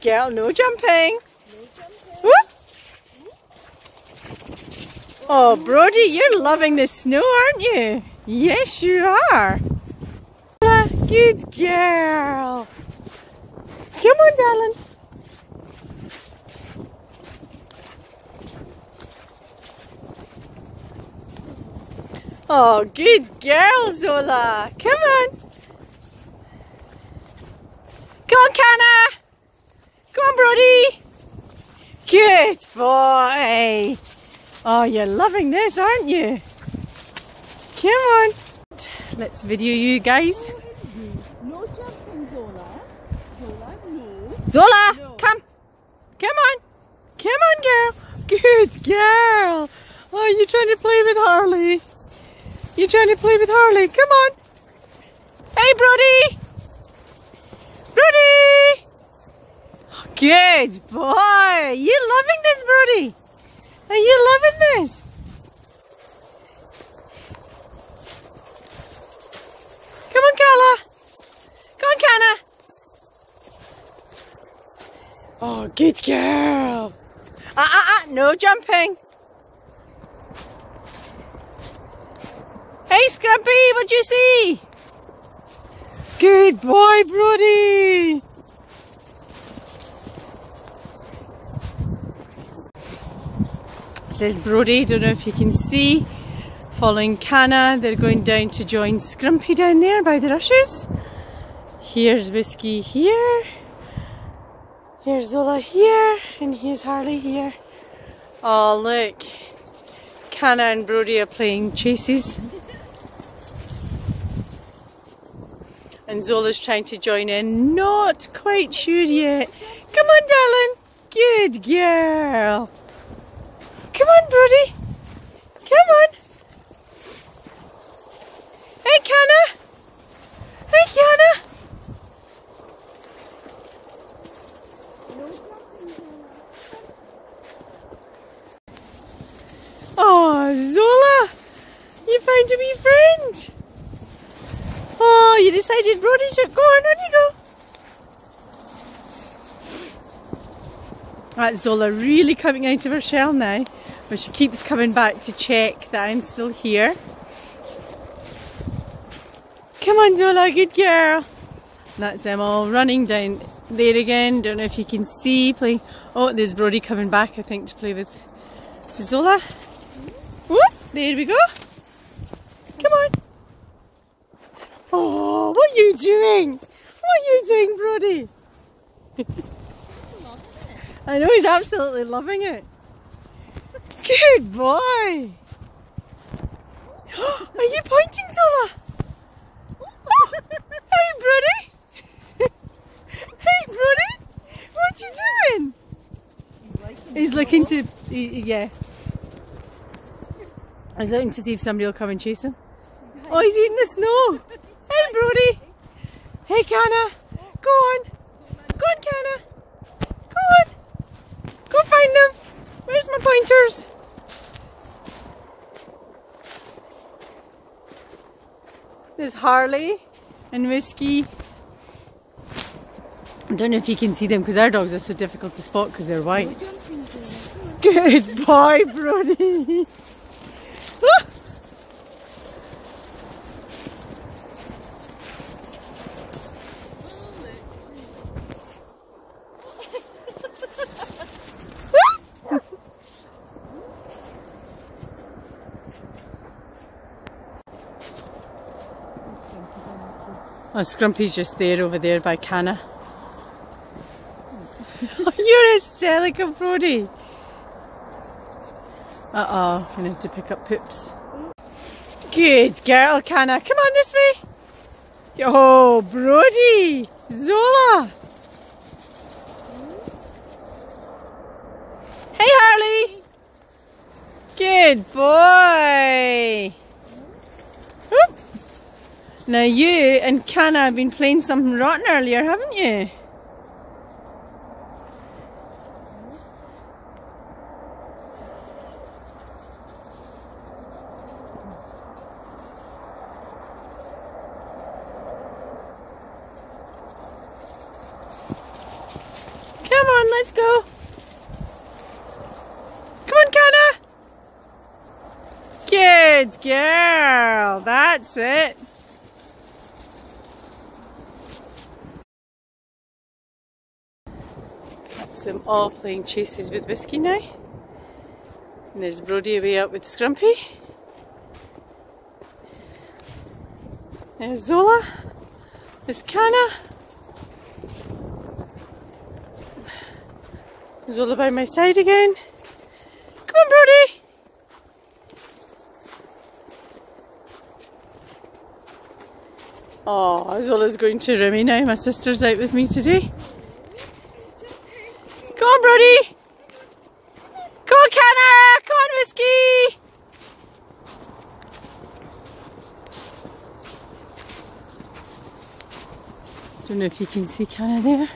girl. No jumping. Whoop. Oh, Brodie, you're loving the snow, aren't you? Yes, you are. Ah, good girl. Come on, darling. Oh, good girl, Zola. Come on. Come on, Canna. On, Brodie. Good boy. Oh, you're loving this, aren't you? Come on. Let's video you guys. No jumping, Zola. Zola, no. Zola, No. come. Come on. Come on, girl. Good girl. Oh, you're trying to play with Harley. You're trying to play with Harley. Come on. Hey, Brodie. Brodie. Good boy. You loving this, Brodie? Are you loving this? Come on, Carla. Come on, Canna. Oh, good girl. Ah, ah, ah, no jumping. Hey, Scrumpy, what'd you see? Good boy, Brodie. Says Brodie, don't know if you can see. Following Canna, they're going down to join Scrumpy down there by the rushes. Here's Whisky here. Here's Zola here, and here's Harley here. Oh, look. Canna and Brodie are playing chases. And Zola's trying to join in. Not quite sure yet. Come on, darling. Good girl. Come on, Brodie. Come on. Hey, Canna. Hey, Canna. Oh, Zola. You found a wee friend. Oh, you decided Brodie should go on, on you go. That's Zola really coming out of her shell now, but she keeps coming back to check that I'm still here. Come on, Zola, good girl. That's them all running down there again. Don't know if you can see. Play. Oh, there's Brodie coming back, I think, to play with Zola. Whoop, there we go. Come on. Oh, what are you doing? What are you doing, Brodie? I know he's absolutely loving it. Good boy. Are you pointing, Zola? Hey, Brodie. hey, Brodie. What you doing? He's looking to, he- yeah. I was looking to see if somebody will come and chase him. Oh, he's eating the snow. Hey, Brodie. Hey, Canna. Go on. Go on, Canna. Go on. Go find them. Where's my pointers? There's Harley and Whisky. I don't know if you can see them because our dogs are so difficult to spot because they're white. Good boy, Brodie. Oh, Scrumpy's just there over there by Canna. You're hysterical, Brodie. Uh oh, I'm gonna pick up poops. Good girl, Canna. Come on this way. Oh, Brodie. Zola. Hey, Harley. Good boy. Now you and Canna have been playing something rotten earlier, haven't you? Come on, let's go. Come on, Canna. Good girl. That's it. All playing chases with Whisky now. And there's Brodie away up with Scrumpy. There's Zola. There's Canna. Zola by my side again. Come on, Brodie. Oh, Zola's going to Remy now. My sister's out with me today. Come on, Brodie. Come on, Canna. Come on, Whisky. Don't know if you can see Canna there.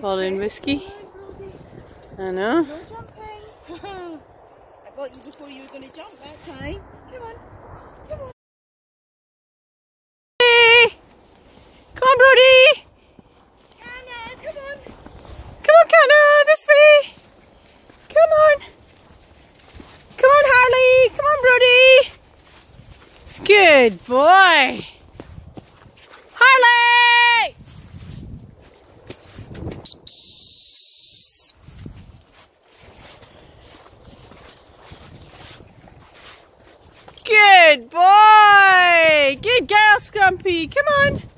Following Whisky. I know. I got you before you were going to jump that time. Come on. Come on. Hey! Come on, Brodie. Anna, come on. Come on, Canna. This way. Come on. Come on, Harley. Come on, Brodie. Good boy. Harley! Good boy! Good girl, Scrumpy. Come on.